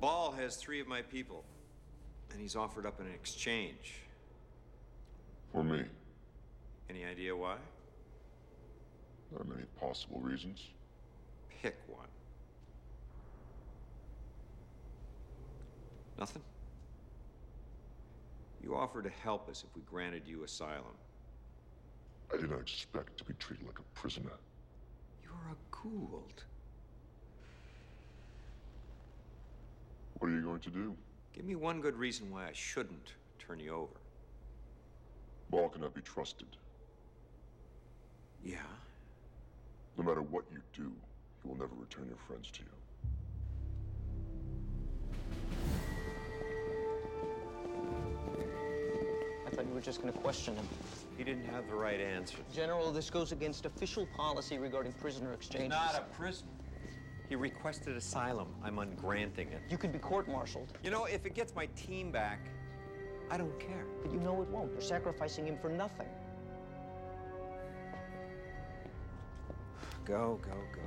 Ba'al has three of my people, and he's offered up an exchange. For me. Any idea why? There are many possible reasons. Pick one. Nothing? You offered to help us if we granted you asylum. I did not expect to be treated like a prisoner. You're a Goa'uld. What are you going to do? Give me one good reason why I shouldn't turn you over. Ba'al cannot be trusted. Yeah? No matter what you do, he will never return your friends to you. I thought you were just going to question him. He didn't have the right answer. General, this goes against official policy regarding prisoner exchanges. Not a prisoner. He requested asylum. I'm ungranting it. You could be court-martialed, You know, if it gets my team back, I don't care. but you know it won't. You're sacrificing him for nothing. Go, go, go.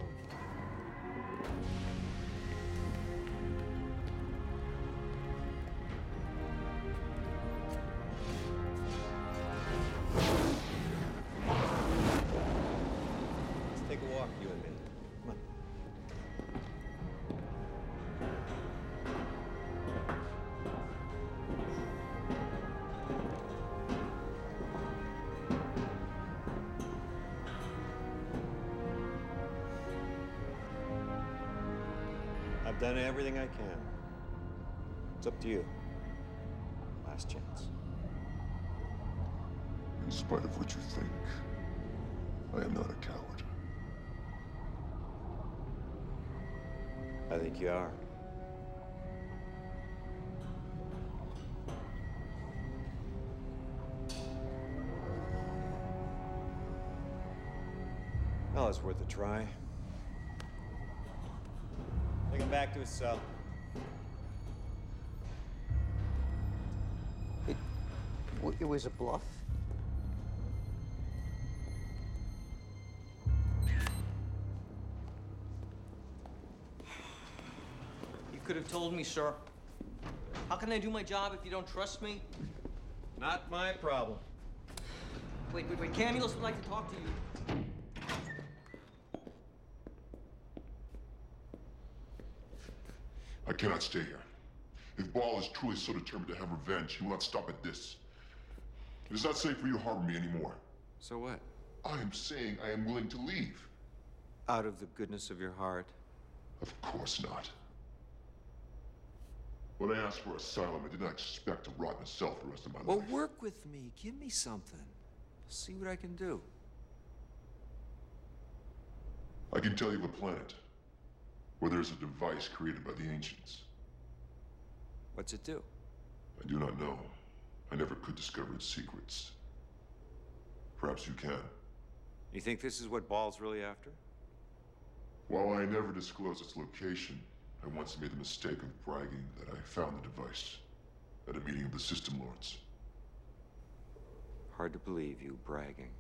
Let's take a walk, you and me. Come on. Done everything I can. It's up to you. Last chance. In spite of what you think, I am not a coward. I think you are. Well, it's worth a try. Take him back to his cell. It, it was a bluff? You could have told me, sir. How can I do my job if you don't trust me? Not my problem. Wait, wait, wait. Camulus would like to talk to you. I cannot stay here. If Ba'al is truly so determined to have revenge, he will not stop at this. It is not safe for you to harbor me anymore. So what? I am saying I am willing to leave. Out of the goodness of your heart? Of course not. When I asked for asylum, I did not expect to rot in a cell for the rest of my Well, life. Well, work with me. Give me something. See what I can do. I can tell you of a planet where there is a device created by the ancients. What's it do? I do not know. I never could discover its secrets. Perhaps you can. You think this is what Ba'al's really after? While I never disclosed its location, I once made the mistake of bragging that I found the device at a meeting of the System Lords. Hard to believe you bragging.